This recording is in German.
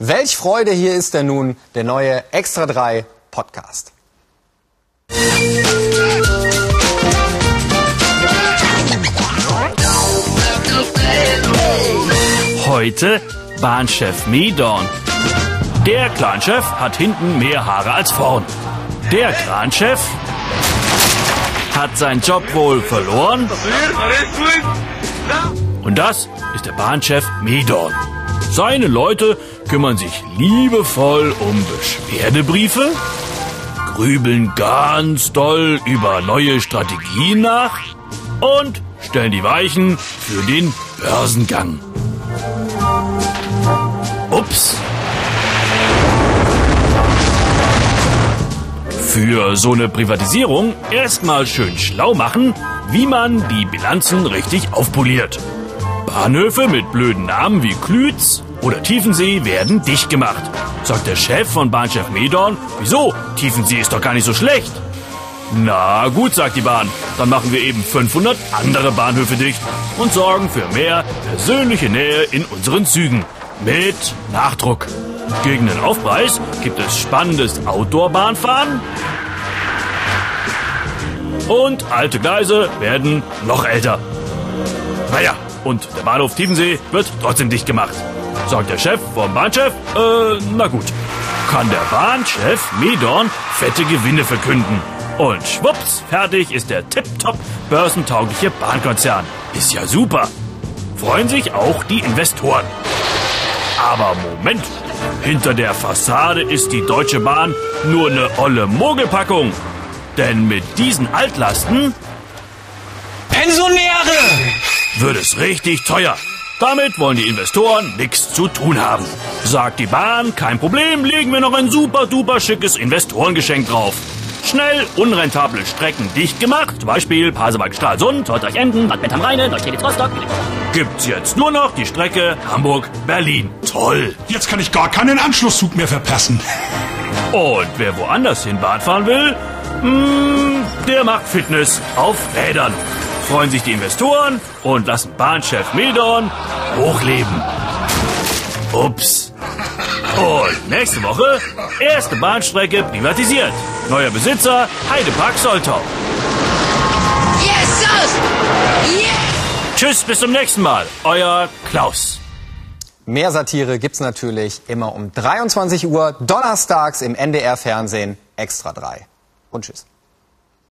Welch Freude, hier ist er nun, der neue Extra 3 Podcast. Heute Bahnchef Medorn. Der Clanchef hat hinten mehr Haare als vorn. Der Clanchef hat seinen Job wohl verloren. Und das ist der Bahnchef Medorn. Seine Leute kümmern sich liebevoll um Beschwerdebriefe, grübeln ganz doll über neue Strategien nach und stellen die Weichen für den Börsengang. Ups. Für so eine Privatisierung erstmal schön schlau machen, wie man die Bilanzen richtig aufpoliert. Bahnhöfe mit blöden Namen wie Klütz oder Tiefensee werden dicht gemacht. Sagt der Chef von Bahnchef Medorn, wieso? Tiefensee ist doch gar nicht so schlecht. Na gut, sagt die Bahn, dann machen wir eben 500 andere Bahnhöfe dicht und sorgen für mehr persönliche Nähe in unseren Zügen. Mit Nachdruck. Gegen den Aufpreis gibt es spannendes Outdoor-Bahnfahren. Und alte Gleise werden noch älter. Naja, und der Bahnhof Tiefensee wird trotzdem dicht gemacht. Sagt der Chef vom Bahnchef, äh, na gut. Kann der Bahnchef Medorn fette Gewinne verkünden. Und schwupps, fertig ist der tipptopp börsentaugliche Bahnkonzern. Ist ja super. Freuen sich auch die Investoren. Aber Moment, hinter der Fassade ist die Deutsche Bahn nur eine olle Mogelpackung. Denn mit diesen Altlasten Pensionäre! wird es richtig teuer. Damit wollen die Investoren nichts zu tun haben. Sagt die Bahn, kein Problem, legen wir noch ein super duper schickes Investorengeschenk drauf. Schnell unrentable Strecken dicht gemacht, zum Beispiel Pasewalk Stralsund, Zollteich Enden, Bad am Rheine, Neustrelitz Rostock. Gibt's jetzt nur noch die Strecke Hamburg-Berlin. Toll! Jetzt kann ich gar keinen Anschlusszug mehr verpassen. Und wer woanders hin Bahn fahren will, mh, der macht Fitness auf Rädern. Freuen sich die Investoren und lassen Bahnchef Medorn hochleben. Ups. Und nächste Woche erste Bahnstrecke privatisiert. Neuer Besitzer Heidepark Soltau. Yes! Yeah! Tschüss, bis zum nächsten Mal. Euer Klaus. Mehr Satire gibt's natürlich immer um 23 Uhr donnerstags im NDR Fernsehen Extra 3. Und tschüss.